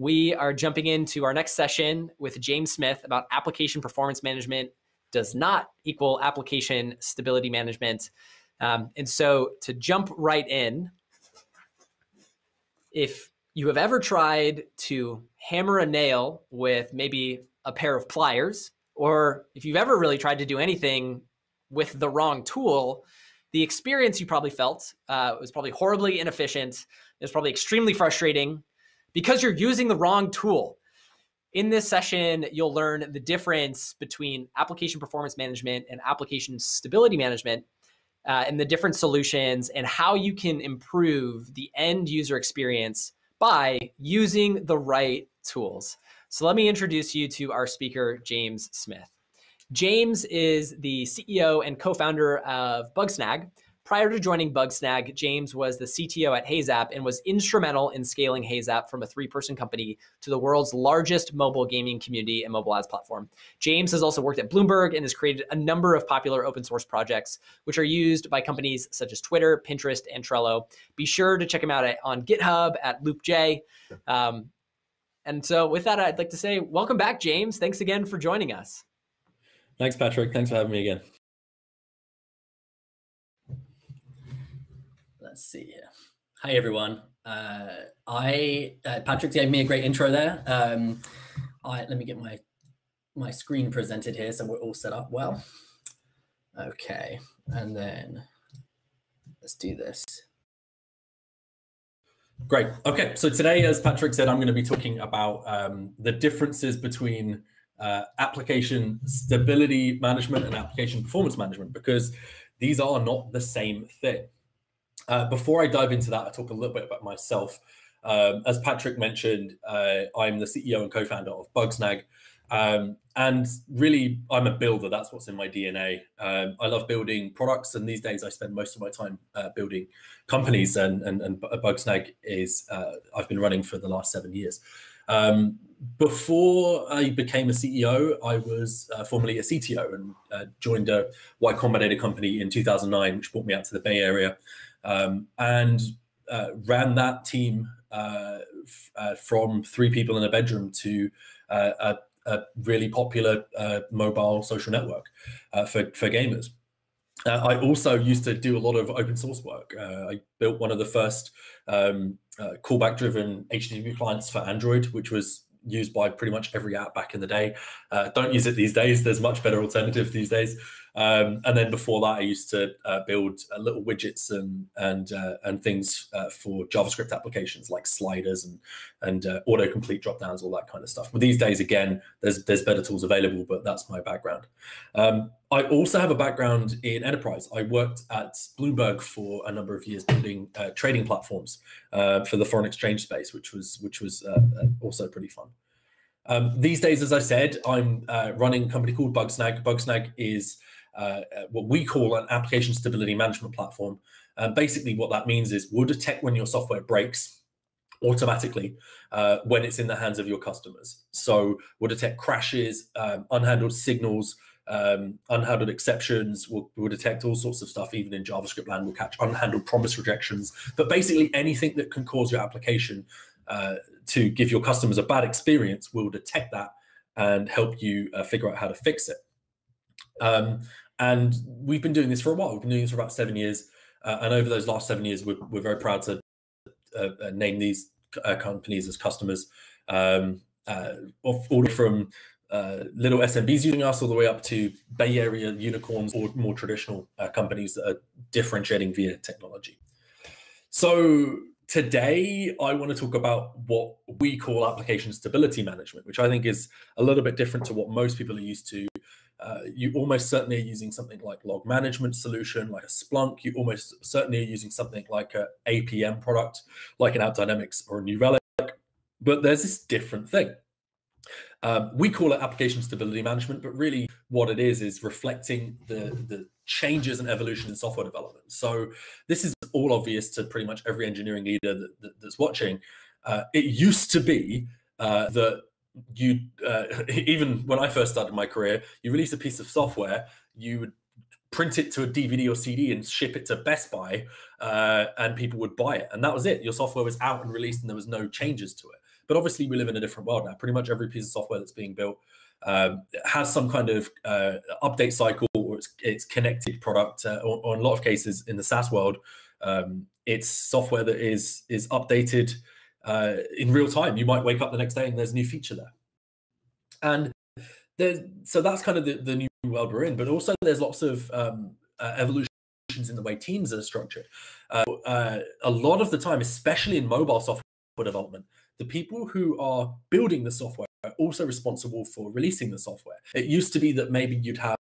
We are jumping into our next session with James Smith about application performance management does not equal application stability management. Um, and so to jump right in, if you have ever tried to hammer a nail with maybe a pair of pliers, or if you've ever really tried to do anything with the wrong tool, the experience you probably felt uh, was probably horribly inefficient. It was probably extremely frustrating because you're using the wrong tool. In this session, you'll learn the difference between application performance management and application stability management uh, and the different solutions and how you can improve the end user experience by using the right tools. So let me introduce you to our speaker, James Smith. James is the CEO and co-founder of Bugsnag. Prior to joining Bugsnag, James was the CTO at Heyzap and was instrumental in scaling Heyzap from a three-person company to the world's largest mobile gaming community and mobile ads platform. James has also worked at Bloomberg and has created a number of popular open source projects, which are used by companies such as Twitter, Pinterest, and Trello. Be sure to check him out at, on GitHub at LoopJ. Um, and so, with that, I'd like to say, welcome back, James. Thanks again for joining us. Thanks, Patrick. Thanks for having me again. Let's see here. Hi, everyone. Uh, I uh, Patrick gave me a great intro there. Um, I, let me get my my screen presented here so we're all set up well. Okay, and then let's do this. Great. Okay, so today, as Patrick said, I'm going to be talking about um, the differences between uh, application stability management and application performance management because these are not the same thing. Uh, before I dive into that, I talk a little bit about myself. Um, as Patrick mentioned, uh, I'm the CEO and co-founder of Bugsnag. Um, and really, I'm a builder. That's what's in my DNA. Um, I love building products, and these days I spend most of my time uh, building companies. And, and, and Bugsnag is uh, I've been running for the last seven years. Um, before I became a CEO, I was uh, formerly a CTO and uh, joined a Y Combinator company in 2009, which brought me out to the Bay Area um, and uh, ran that team uh, f- uh, from three people in a bedroom to uh, a, a, really popular mobile social network for, for gamers. Uh, I also used to do a lot of open source work. Uh, I built one of the first um, uh, callback driven HTTP clients for Android, which was used by pretty much every app back in the day. Don't use it these days. There's much better alternatives these days. Um, and then before that, I used to uh, build uh, little widgets and and uh, and things uh, for JavaScript applications like sliders and and uh, autocomplete dropdowns, all that kind of stuff. But these days, again, there's there's better tools available. But that's my background. Um, I also have a background in enterprise. I worked at Bloomberg for a number of years building uh, trading platforms for the foreign exchange space, which was which was also pretty fun. Um, these days, as I said, I'm running a company called Bugsnag. Bugsnag is uh, uh, what we call an application stability management platform. And basically, what that means is we'll detect when your software breaks automatically uh, when it's in the hands of your customers. So we'll detect crashes, um, unhandled signals, um, unhandled exceptions. We'll, we'll, detect all sorts of stuff, even in JavaScript land. We'll catch unhandled promise rejections. But basically, anything that can cause your application uh, to give your customers a bad experience, we'll detect that and help you uh, figure out how to fix it. Um, and we've been doing this for a while. We've been doing this for about seven years. Uh, and over those last seven years, we're, we're very proud to uh, uh name these uh, companies as customers, um, uh, all from uh, little SMBs using us all the way up to Bay Area unicorns or more traditional companies that are differentiating via technology. So today, I want to talk about what we call application stability management, which I think is a little bit different to what most people are used to uh, you almost certainly are using something like log management solution, like a Splunk. You almost certainly are using something like a APM product, like an AppDynamics or a New Relic. But there's this different thing. Um, we call it application stability management, but really what it is is reflecting the, the changes and evolution in software development. So this is all obvious to pretty much every engineering leader that, that, that's watching. Uh, it used to be uh, that you uh, even when I first started my career, you release a piece of software, you would print it to a DVD or CD and ship it to Best Buy, uh, and people would buy it, and that was it. Your software was out and released, and there was no changes to it. But obviously, we live in a different world now. Pretty much every piece of software that's being built um, has some kind of uh, update cycle or it's, it's connected product, uh, or, or, in a lot of cases in the SaaS world, um, it's software that is is updated uh, in real time. You might wake up the next day and there's a new feature there. And there's, so that's kind of the, the new world we're in. But also there's lots of um, uh, evolutions in the way teams are structured. Uh, uh, a lot of the time, especially in mobile software development, the people who are building the software are also responsible for releasing the software. It used to be that maybe you'd have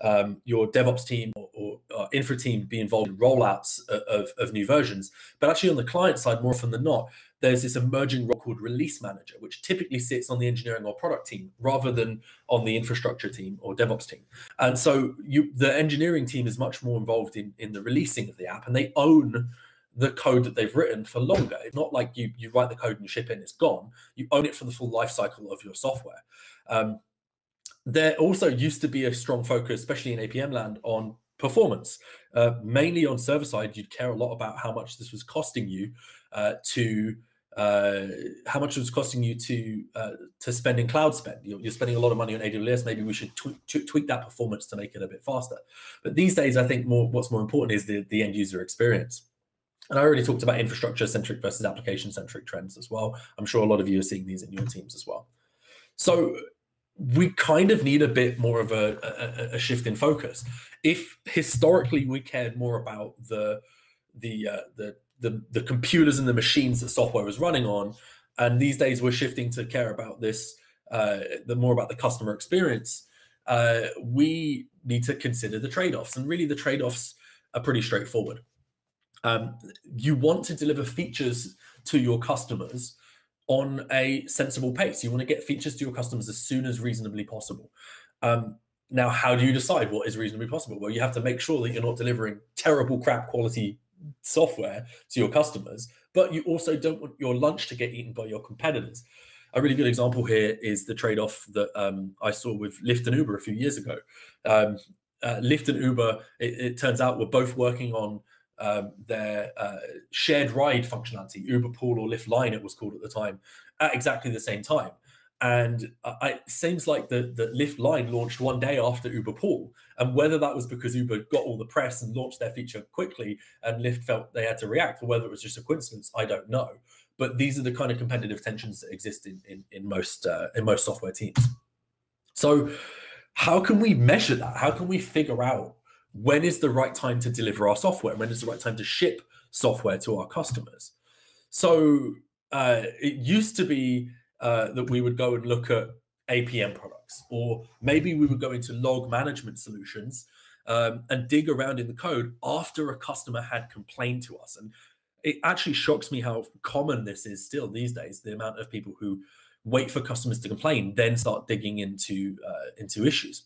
um, your DevOps team or, or, or, infra team be involved in rollouts of, of, of, new versions. But actually, on the client side, more often than not, there's this emerging role called release manager, which typically sits on the engineering or product team rather than on the infrastructure team or DevOps team. And so you, the engineering team is much more involved in, in the releasing of the app and they own the code that they've written for longer. It's not like you you write the code and you ship it and it's gone. You own it for the full life cycle of your software. Um, there also used to be a strong focus, especially in APM land, on performance. Uh, mainly on server side, you'd care a lot about how much this was costing you uh, to uh, how much it was costing you to uh, to spend in cloud spend. You're, you're, spending a lot of money on AWS. Maybe we should tweak, tweak that performance to make it a bit faster. But these days, I think more what's more important is the, the end user experience. And I already talked about infrastructure centric versus application centric trends as well. I'm sure a lot of you are seeing these in your teams as well. So we kind of need a bit more of a, a, a, shift in focus. If historically we cared more about the the, uh, the the the computers and the machines that software was running on, and these days we're shifting to care about this uh, the more about the customer experience. Uh, we need to consider the trade-offs, and really the trade-offs are pretty straightforward. Um, you want to deliver features to your customers on a sensible pace. You want to get features to your customers as soon as reasonably possible. Um, now, how do you decide what is reasonably possible? Well, you have to make sure that you're not delivering terrible, crap quality software to your customers, but you also don't want your lunch to get eaten by your competitors. A really good example here is the trade off that um, I saw with Lyft and Uber a few years ago. Um, uh, Lyft and Uber, it, it, turns out, were both working on um, their uh, shared ride functionality, Uber Pool or Lyft Line, it was called at the time, at exactly the same time. And it seems like the, the Lyft Line launched one day after Uber Pool. And whether that was because Uber got all the press and launched their feature quickly and Lyft felt they had to react, or whether it was just a coincidence, I don't know. But these are the kind of competitive tensions that exist in, in, in most uh, in most software teams. So, how can we measure that? How can we figure out when is the right time to deliver our software? When is the right time to ship software to our customers? So uh, it used to be uh, that we would go and look at APM products, or maybe we would go into log management solutions um, and dig around in the code after a customer had complained to us. And it actually shocks me how common this is still these days. The amount of people who wait for customers to complain, then start digging into uh, into issues.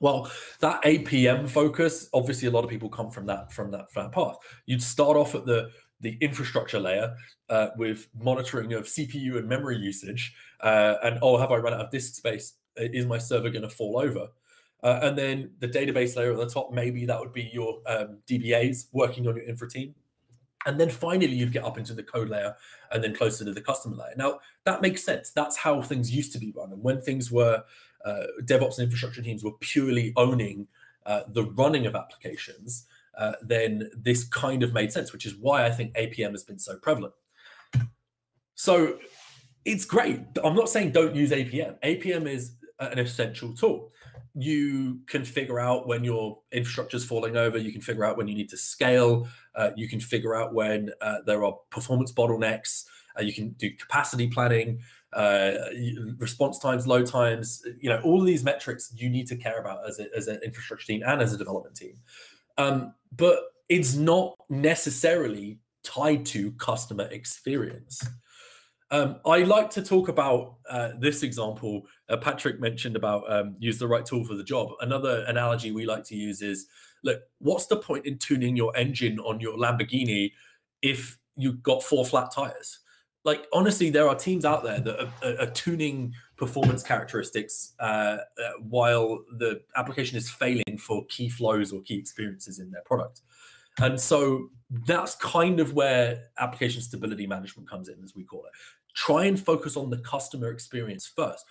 Well, that APM focus, obviously, a lot of people come from that from that, path. You'd start off at the the infrastructure layer uh, with monitoring of CPU and memory usage, uh, and oh, have I run out of disk space? Is my server going to fall over? Uh, and then the database layer at the top, maybe that would be your um, DBAs working on your infra team. And then finally, you'd get up into the code layer and then closer to the customer layer. Now, that makes sense. That's how things used to be run. And when things were uh, DevOps and infrastructure teams were purely owning uh, the running of applications, uh, then this kind of made sense, which is why I think APM has been so prevalent. So it's great. I'm not saying don't use APM. APM is an essential tool. You can figure out when your infrastructure is falling over. You can figure out when you need to scale. Uh, you can figure out when uh, there are performance bottlenecks. Uh, you can do capacity planning uh, response times, load times, you know, all of these metrics you need to care about as, a, as an infrastructure team and as a development team. Um, but it's not necessarily tied to customer experience. Um, I like to talk about uh, this example. Uh, Patrick mentioned about um, use the right tool for the job. Another analogy we like to use is look, what's the point in tuning your engine on your Lamborghini if you've got four flat tires? Like honestly, there are teams out there that are, are, tuning performance characteristics uh, uh, while the application is failing for key flows or key experiences in their product. And so that's kind of where application stability management comes in, as we call it. try and focus on the customer experience first.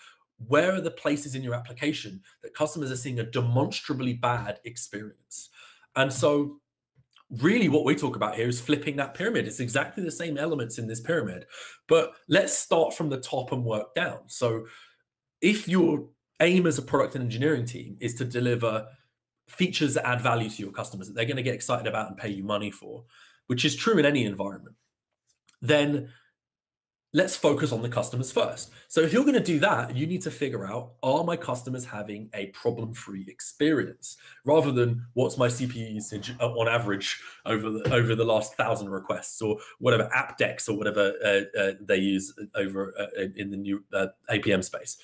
Where are the places in your application that customers are seeing a demonstrably bad experience? And so really what we talk about here is flipping that pyramid. It's exactly the same elements in this pyramid, but let's start from the top and work down. So if your aim as a product and engineering team is to deliver features that add value to your customers that they're going to get excited about and pay you money for, which is true in any environment, then let's focus on the customers first. So if you're going to do that, you need to figure out are my customers having a problem-free experience rather than what's my CPU usage uh, on average over the over the last thousand requests or whatever Apdex or whatever uh, uh, they use over uh, in the new uh, APM space.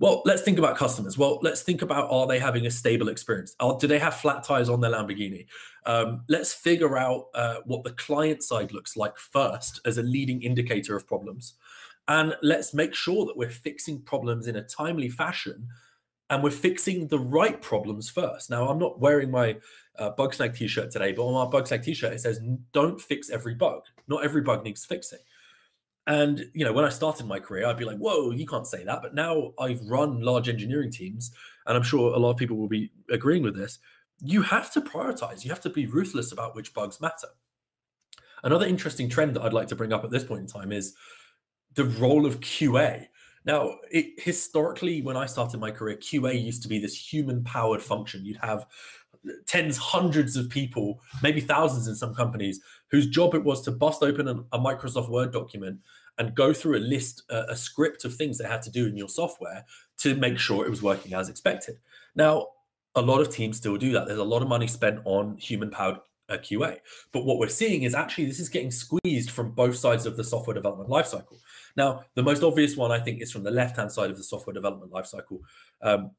Well, let's think about customers. Well, let's think about are they having a stable experience? Do they have flat tires on their Lamborghini? Um, let's figure out uh, what the client side looks like first as a leading indicator of problems. And let's make sure that we're fixing problems in a timely fashion and we're fixing the right problems first. Now, I'm not wearing my uh, Bugsnag t shirt today, but on my Bugsnag t shirt, it says, don't fix every bug. Not every bug needs fixing. And you know, when I started my career, I'd be like, "Whoa, you can't say that." But now I've run large engineering teams, and I'm sure a lot of people will be agreeing with this. You have to prioritize. You have to be ruthless about which bugs matter. Another interesting trend that I'd like to bring up at this point in time is the role of QA. Now, it, historically, when I started my career, QA used to be this human-powered function. You'd have tens, hundreds of people, maybe thousands in some companies, whose job it was to bust open a, a Microsoft Word document and go through a list, a, a script of things they had to do in your software to make sure it was working as expected. Now, a lot of teams still do that. There's a lot of money spent on human powered uh, QA. But what we're seeing is actually this is getting squeezed from both sides of the software development lifecycle. Now, the most obvious one I think is from the left hand side of the software development lifecycle. Um,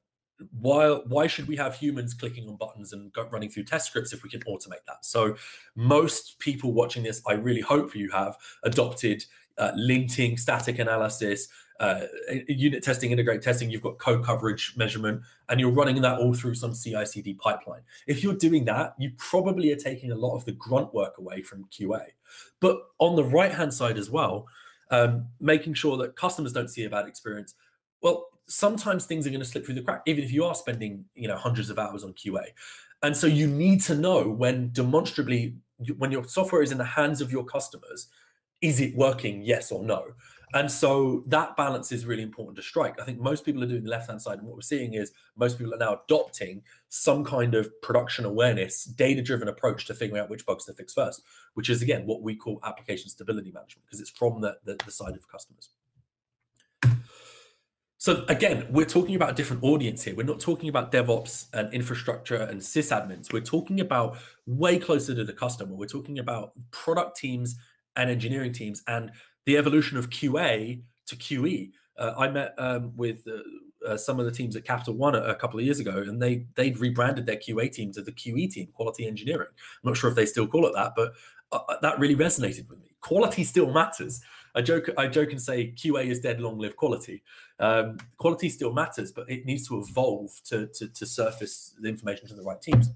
why why should we have humans clicking on buttons and go, running through test scripts if we can automate that? So most people watching this i really hope you have adopted uh, linting static analysis uh, unit testing integrate testing. You've got code coverage measurement and you're running that all through some ci cd pipeline. If you're doing that you probably are taking a lot of the grunt work away from qa but on the right hand side as well um, making sure that customers don't see a bad experience well sometimes things are going to slip through the crack, even if you are spending, you know, hundreds of hours on QA. And so you need to know when demonstrably, when your software is in the hands of your customers, is it working? Yes or no. And so that balance is really important to strike. I think most people are doing the left hand side. And what we're seeing is most people are now adopting some kind of production awareness, data driven approach to figuring out which bugs to fix first, which is, again, what we call application stability management, because it's from the, the, the side of customers. So again, we're talking about a different audience here. We're not talking about DevOps and infrastructure and sysadmins. We're talking about way closer to the customer. We're talking about product teams and engineering teams and the evolution of QA to QE. Uh, I met um, with uh, uh, some of the teams at Capital One a, a, couple of years ago, and they they'd rebranded their QA team to the QE team, Quality Engineering. I'm not sure if they still call it that, but uh, that really resonated with me. Quality still matters. I joke, I joke and say QA is dead, long live quality. Um, quality still matters, but it needs to evolve to, to, to surface the information to the right teams.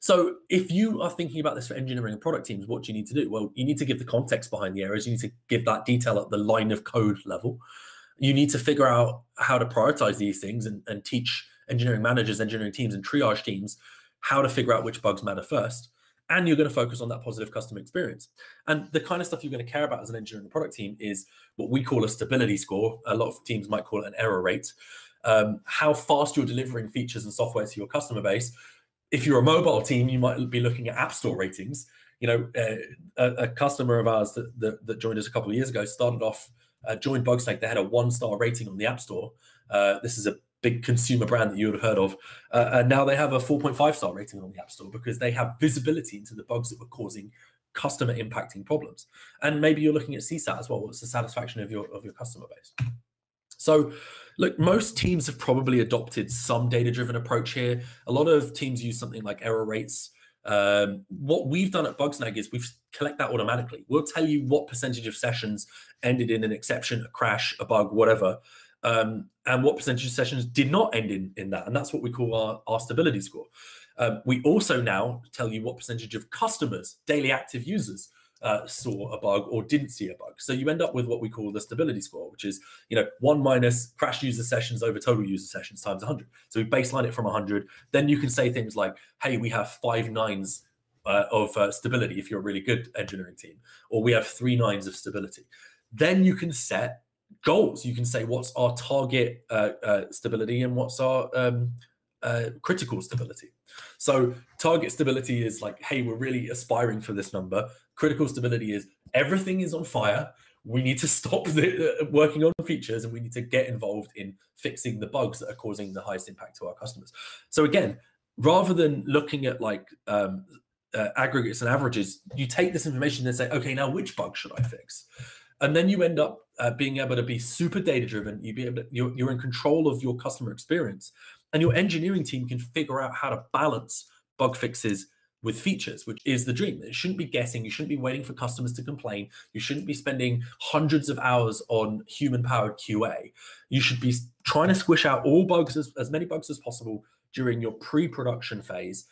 So if you are thinking about this for engineering and product teams, what do you need to do? Well, you need to give the context behind the errors. You need to give that detail at the line of code level. You need to figure out how to prioritize these things and, and teach engineering managers, engineering teams, and triage teams how to figure out which bugs matter first and you're going to focus on that positive customer experience. And the kind of stuff you're going to care about as an engineering product team is what we call a stability score. A lot of teams might call it an error rate. Um, how fast you're delivering features and software to your customer base. If you're a mobile team, you might be looking at app store ratings. You know, uh, a, a, customer of ours that, that, that joined us a couple of years ago started off, uh, joined Bugsnag. They had a one star rating on the App Store. Uh, this is a big consumer brand that you would have heard of. Uh, and now they have a 4.5 star rating on the App Store because they have visibility into the bugs that were causing customer impacting problems. And maybe you're looking at CSAT as well. What's the satisfaction of your of your customer base? So, look, most teams have probably adopted some data driven approach here. A lot of teams use something like error rates. Um, what we've done at Bugsnag is we've collect that automatically. We'll tell you what percentage of sessions ended in an exception, a crash, a bug, whatever um, and what percentage of sessions did not end in, in that. And that's what we call our, our stability score. Um, we also now tell you what percentage of customers, daily active users, uh, saw a bug or didn't see a bug. So you end up with what we call the stability score, which is you know one minus crash user sessions over total user sessions times 100. So we baseline it from 100. Then you can say things like, "Hey, we have five nines uh, of uh, stability if you're a really good engineering team, or we have three nines of stability." Then you can set goals. You can say what's our target uh, uh, stability and what's our um, uh, critical stability. So target stability is like, hey, we're really aspiring for this number. Critical stability is everything is on fire. We need to stop the, uh, working on features and we need to get involved in fixing the bugs that are causing the highest impact to our customers. So again, rather than looking at like um, uh, aggregates and averages, you take this information and say, okay, now which bug should I fix? And then you end up uh, being able to be super data driven. You be able to, you're, you're in control of your customer experience, and your engineering team can figure out how to balance bug fixes with features, which is the dream. It shouldn't be guessing. You shouldn't be waiting for customers to complain. You shouldn't be spending hundreds of hours on human powered QA. You should be trying to squish out all bugs, as, as many bugs as possible during your pre production phase,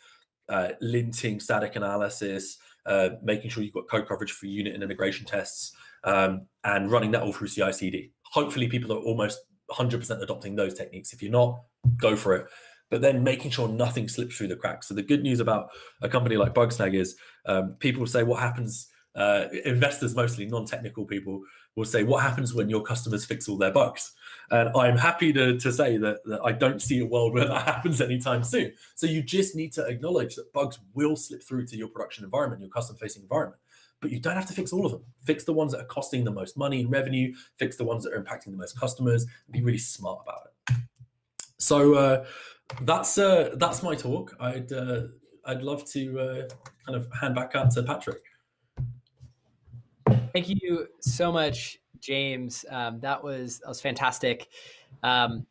uh, linting, static analysis, uh, making sure you've got code coverage for unit and integration tests, um, and running that all through CI CD. Hopefully, people are almost 100% adopting those techniques. If you're not, go for it. But then making sure nothing slips through the cracks. So the good news about a company like Bugsnag is um, people say what happens. Uh, investors, mostly non-technical people, will say what happens when your customers fix all their bugs. And I'm happy to, to say that, that I don't see a world where that happens anytime soon. So you just need to acknowledge that bugs will slip through to your production environment, your custom-facing environment but you don't have to fix all of them. Fix the ones that are costing the most money and revenue, fix the ones that are impacting the most customers, be really smart about it. So uh, that's uh, that's my talk. I'd uh, I'd love to uh, kind of hand back out to Patrick. Thank you so much, James. Um, that was that was fantastic. Um,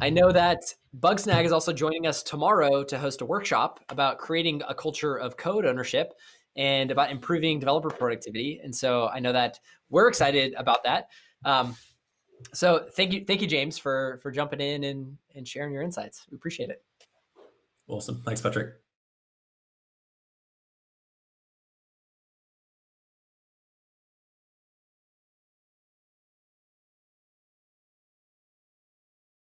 I know that Bugsnag is also joining us tomorrow to host a workshop about creating a culture of code ownership and about improving developer productivity. And so I know that we're excited about that. Um, so thank you, thank you, James, for for jumping in and and sharing your insights. We appreciate it. Awesome. Thanks, Patrick.